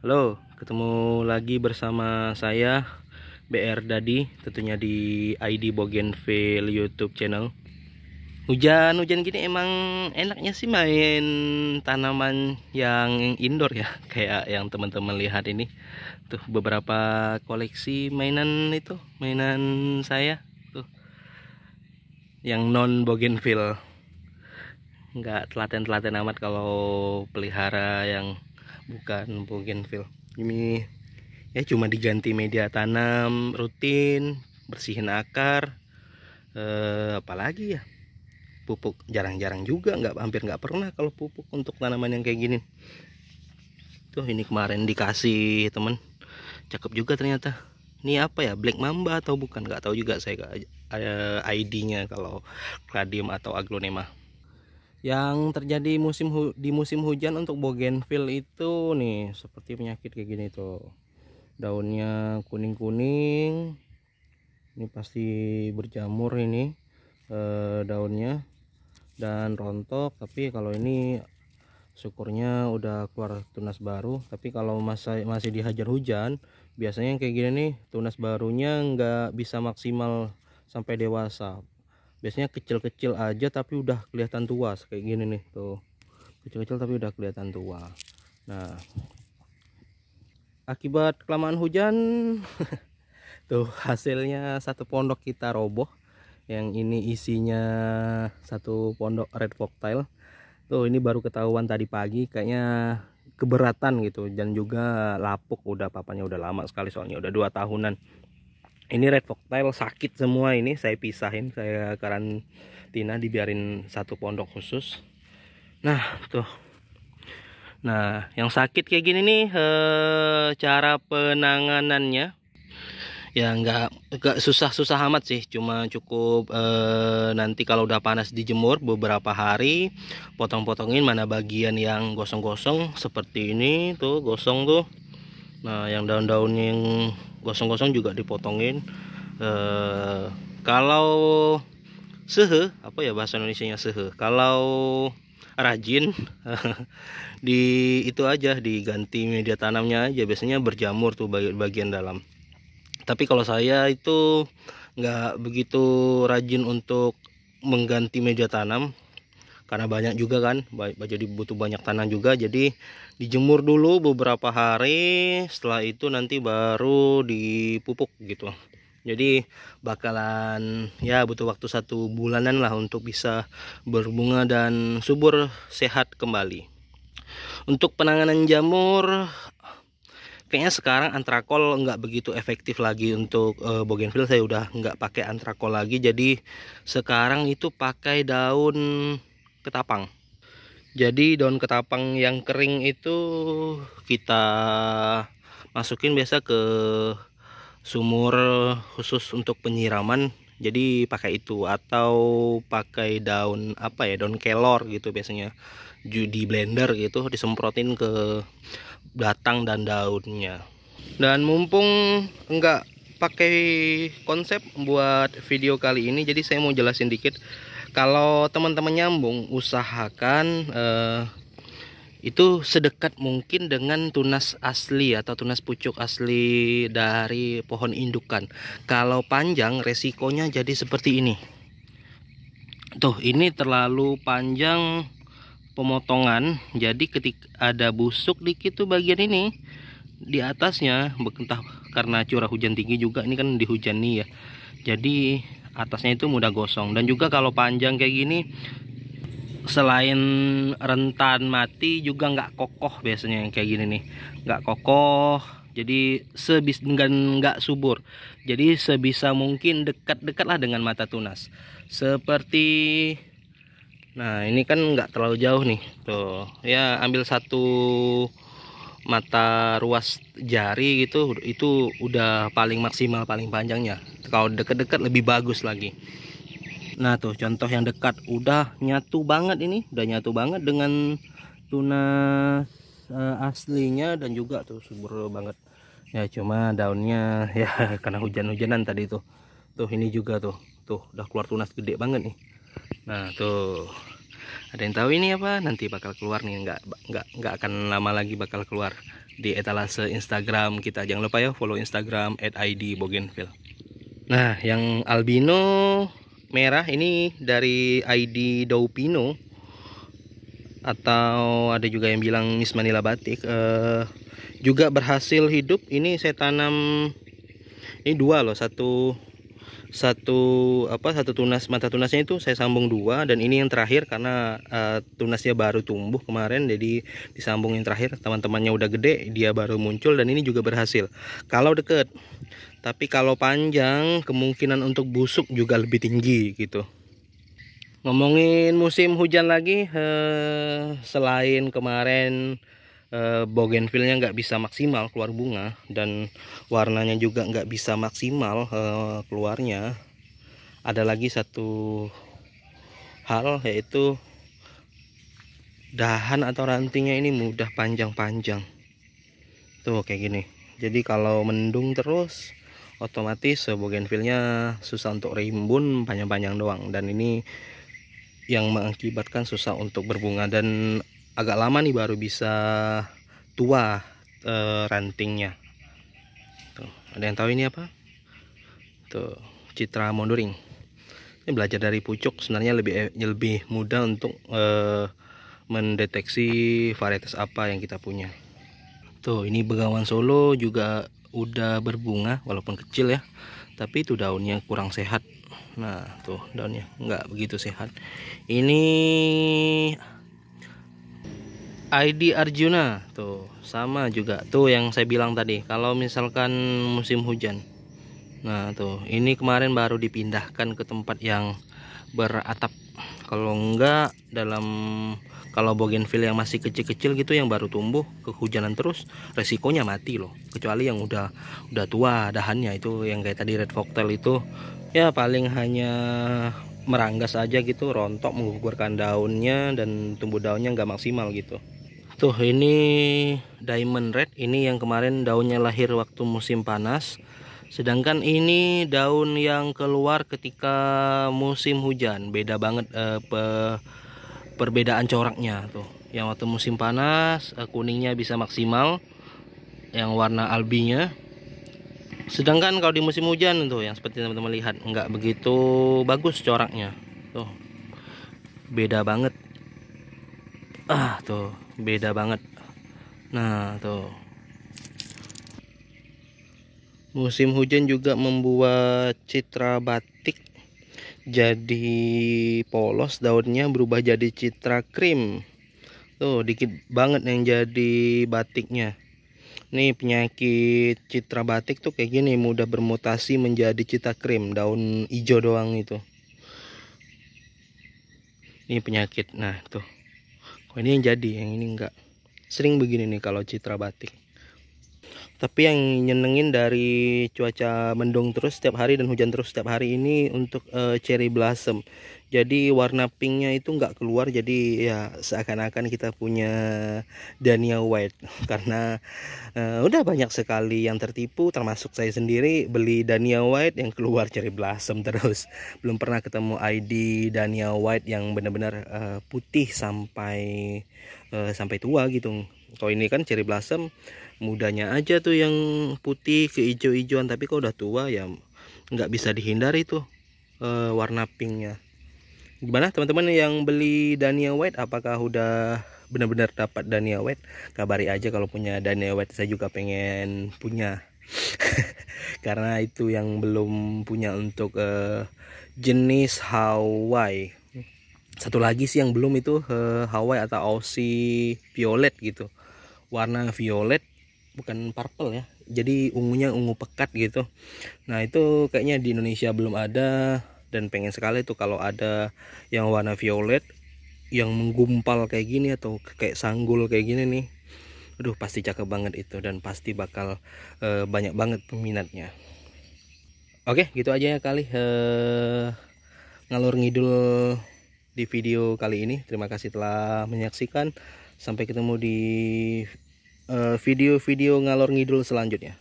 Halo, ketemu lagi bersama saya BR Dadi, tentunya di ID Bougainville YouTube channel. Hujan-hujan gini emang enaknya sih main tanaman yang indoor ya, kayak yang teman-teman lihat ini. Tuh beberapa koleksi mainan itu, mainan saya tuh. Yang non Bougainville. Nggak telaten-telaten amat kalau pelihara yang bukan bougainville ini ya cuma diganti media tanam rutin bersihin akar eh, apalagi ya? Pupuk jarang-jarang juga nggak hampir nggak pernah kalau pupuk untuk tanaman yang kayak gini. Tuh ini kemarin dikasih temen. Cakep juga ternyata. Ini apa ya black mamba atau bukan? Nggak tahu juga saya eh, ID-nya kalau radium atau aglonema yang terjadi musim di musim hujan untuk bougainville itu nih seperti penyakit kayak gini tuh. Daunnya kuning-kuning. Ini pasti berjamur ini eh, daunnya. Dan rontok tapi kalau ini syukurnya udah keluar tunas baru. Tapi kalau masih masih dihajar hujan biasanya kayak gini nih tunas barunya nggak bisa maksimal sampai dewasa biasanya kecil-kecil aja tapi udah kelihatan tua kayak gini nih tuh. Kecil-kecil tapi udah kelihatan tua. Nah akibat kelamaan hujan tuh hasilnya satu pondok kita roboh. Yang ini isinya satu pondok red tile tuh ini baru ketahuan tadi pagi kayaknya keberatan gitu. Dan juga lapuk udah papanya udah lama sekali soalnya udah dua tahunan ini red foxtail sakit semua ini. Saya pisahin saya karantina dibiarin satu pondok khusus. Nah tuh. Nah yang sakit kayak gini nih eh, cara penanganannya ya nggak nggak susah-susah amat sih. Cuma cukup eh, nanti kalau udah panas dijemur beberapa hari potong-potongin mana bagian yang gosong-gosong seperti ini tuh gosong tuh. Nah yang daun-daun yang gosong-gosong juga dipotongin. Uh, kalau sehe apa ya bahasa Indonesia nya sehe? Kalau rajin di itu aja diganti media tanamnya aja. Biasanya berjamur tuh bagian dalam. Tapi kalau saya itu nggak begitu rajin untuk mengganti media tanam karena banyak juga kan jadi butuh banyak tanah juga. Jadi dijemur dulu beberapa hari setelah itu nanti baru dipupuk gitu. Jadi bakalan ya butuh waktu satu bulanan lah untuk bisa berbunga dan subur sehat kembali. Untuk penanganan jamur kayaknya sekarang antrakol nggak begitu efektif lagi untuk uh, bougainville saya udah nggak pakai antrakol lagi. Jadi sekarang itu pakai daun ketapang. Jadi daun ketapang yang kering itu kita masukin biasa ke sumur khusus untuk penyiraman. Jadi pakai itu atau pakai daun apa ya daun kelor gitu biasanya. Di blender gitu disemprotin ke batang dan daunnya. Dan mumpung enggak pakai konsep buat video kali ini jadi saya mau jelasin dikit kalau teman-teman nyambung usahakan eh, itu sedekat mungkin dengan tunas asli atau tunas pucuk asli dari pohon indukan. Kalau panjang resikonya jadi seperti ini. Tuh ini terlalu panjang pemotongan jadi ketika ada busuk dikit tuh bagian ini. Di atasnya entah karena curah hujan tinggi juga ini kan dihujani ya. Jadi atasnya itu mudah gosong. Dan juga kalau panjang kayak gini selain rentan mati juga nggak kokoh biasanya yang kayak gini nih. Nggak kokoh jadi sebis dengan nggak subur. Jadi sebisa mungkin dekat-dekat lah dengan mata tunas. Seperti nah ini kan nggak terlalu jauh nih. Tuh ya ambil satu mata ruas jari gitu itu udah paling maksimal paling panjangnya. Kalau deket-deket lebih bagus lagi. Nah tuh contoh yang dekat udah nyatu banget ini. Udah nyatu banget dengan tunas uh, aslinya dan juga tuh subur banget. Ya cuma daunnya ya karena hujan-hujanan tadi tuh. Tuh ini juga tuh. Tuh udah keluar tunas gede banget nih. Nah tuh ada yang tahu ini apa? Nanti bakal keluar nih nggak nggak nggak akan lama lagi bakal keluar di etalase Instagram kita. Jangan lupa ya follow Instagram @id bougainville nah yang albino merah ini dari ID Daupino. Atau ada juga yang bilang Miss Manila batik. Uh, juga berhasil hidup. Ini saya tanam ini dua loh satu satu apa satu tunas mata tunasnya itu saya sambung dua dan ini yang terakhir karena uh, tunasnya baru tumbuh kemarin jadi disambung yang terakhir. Teman-temannya udah gede dia baru muncul dan ini juga berhasil. Kalau deket tapi kalau panjang kemungkinan untuk busuk juga lebih tinggi gitu. Ngomongin musim hujan lagi uh, selain kemarin uh, bougainville-nya nggak bisa maksimal keluar bunga dan warnanya juga nggak bisa maksimal uh, keluarnya. Ada lagi satu hal yaitu dahan atau rantingnya ini mudah panjang-panjang. Tuh kayak gini. Jadi kalau mendung terus otomatis bougainville-nya susah untuk rimbun panjang-panjang doang. Dan ini yang mengakibatkan susah untuk berbunga. Dan agak lama nih baru bisa tua e, rantingnya. Tuh ada yang tahu ini apa? Tuh citra mondoring. Ini belajar dari pucuk sebenarnya lebih eh, lebih mudah untuk e, mendeteksi varietas apa yang kita punya. Tuh ini begawan solo juga udah berbunga walaupun kecil ya tapi itu daunnya kurang sehat. Nah tuh daunnya nggak begitu sehat. Ini ID Arjuna. Tuh sama juga. Tuh yang saya bilang tadi. Kalau misalkan musim hujan. Nah tuh ini kemarin baru dipindahkan ke tempat yang beratap. Kalau enggak dalam kalau bougainville yang masih kecil-kecil gitu yang baru tumbuh kehujanan terus resikonya mati loh. Kecuali yang udah udah tua dahannya itu yang kayak tadi red foxtail itu. Ya paling hanya meranggas aja gitu rontok menggugurkan daunnya dan tumbuh daunnya nggak maksimal gitu tuh ini diamond red ini yang kemarin daunnya lahir waktu musim panas. Sedangkan ini daun yang keluar ketika musim hujan. Beda banget eh, pe, perbedaan coraknya tuh. Yang waktu musim panas eh, kuningnya bisa maksimal yang warna albinya. Sedangkan kalau di musim hujan tuh yang seperti teman-teman lihat nggak begitu bagus coraknya. Tuh beda banget ah tuh beda banget nah tuh musim hujan juga membuat citra batik jadi polos daunnya berubah jadi citra krim tuh dikit banget yang jadi batiknya Nih penyakit citra batik tuh kayak gini mudah bermutasi menjadi citra krim daun hijau doang itu. Ini penyakit. Nah, tuh. Kok ini yang jadi, yang ini enggak. Sering begini nih kalau citra batik. Tapi yang nyenengin dari cuaca mendung terus setiap hari dan hujan terus setiap hari ini untuk uh, cherry blossom jadi warna pinknya itu nggak keluar jadi ya seakan-akan kita punya Dania White. Karena uh, udah banyak sekali yang tertipu termasuk saya sendiri beli Dania White yang keluar cherry blossom terus. Belum pernah ketemu ID Dania White yang benar-benar uh, putih sampai uh, sampai tua gitu. Kalau ini kan cherry blossom mudanya aja tuh yang putih ke hijau-hijauan tapi kalau udah tua ya nggak bisa dihindari tuh uh, warna pinknya gimana teman-teman yang beli Dania White? Apakah udah benar-benar dapat Dania White? Kabari aja kalau punya Dania White. Saya juga pengen punya. Karena itu yang belum punya untuk uh, jenis Hawaii. Satu lagi sih yang belum itu uh, Hawaii atau Aussie Violet gitu. Warna violet bukan purple ya. Jadi ungunya ungu pekat gitu. Nah itu kayaknya di Indonesia belum ada dan pengen sekali tuh kalau ada yang warna violet yang menggumpal kayak gini atau kayak sanggul kayak gini nih aduh pasti cakep banget itu dan pasti bakal uh, banyak banget peminatnya. Oke gitu aja ya kali uh, ngalur ngidul di video kali ini. Terima kasih telah menyaksikan. Sampai ketemu di eh, video-video video -video ngalor ngidul selanjutnya